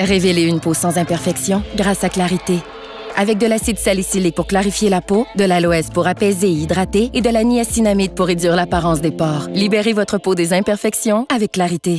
Révélez une peau sans imperfection grâce à Clarité. Avec de l'acide salicylique pour clarifier la peau, de l'aloès pour apaiser et hydrater et de la niacinamide pour réduire l'apparence des pores. Libérez votre peau des imperfections avec Clarité.